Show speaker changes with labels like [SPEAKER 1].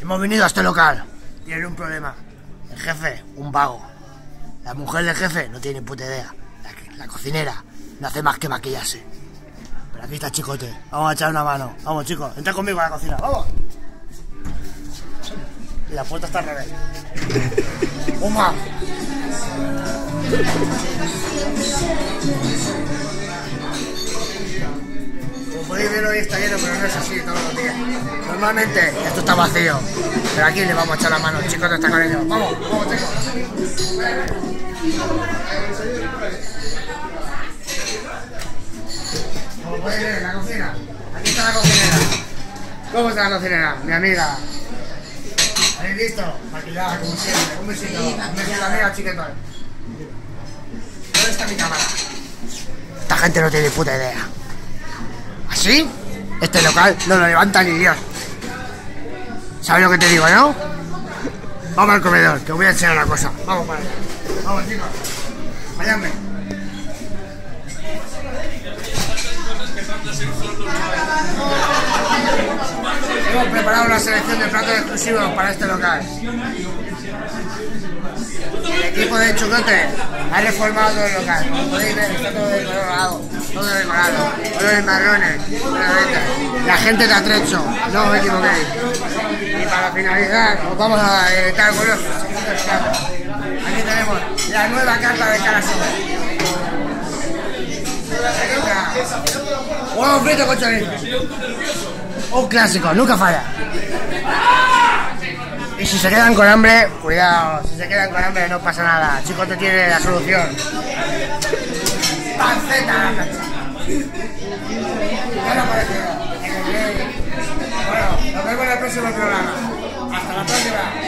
[SPEAKER 1] Hemos venido a este local. Tiene un problema. El jefe, un vago. La mujer del jefe no tiene puta idea. La, la cocinera no hace más que maquillarse. Pero aquí está Chicote. Vamos a echar una mano. Vamos, chicos. Entra conmigo a la cocina. Vamos. Y la puerta está al revés. ¡Uma! Podéis ver hoy está lleno, pero no es así todos los días. Normalmente esto está vacío, pero aquí le vamos a echar la mano. Chicos, está con ellos. Vamos, vamos, chicos. Como podéis ver, la cocina. Aquí está la cocinera. ¿Cómo está la cocinera? Mi amiga. ¿Habéis visto? Maquillada, como siempre. Un besito. Un besito, amiga, chiquetón. ¿Dónde está mi cámara? Esta gente no tiene puta idea. ¿Así? Este local no lo levanta ni Dios. ¿Sabes lo que te digo, no? Vamos al comedor, que os voy a enseñar una cosa. Vamos para allá. Vamos, chicos. Váyanme. Hemos preparado una selección de platos exclusivos para este local. El equipo de Chucote ha reformado el local. Como podéis ver, está todo decorado, todo decorado. Colores marrones, La gente de Atrecho, no os equivoquéis. Y para finalizar, os vamos a editar con los. Aquí tenemos la nueva carta de cara Huevo frito con chorizo. Un clásico, nunca falla. Y si se quedan con hambre, cuidado, si se quedan con hambre no pasa nada. Chicote tiene la solución. Panceta. Bueno, nos vemos en el próximo programa. Hasta la próxima.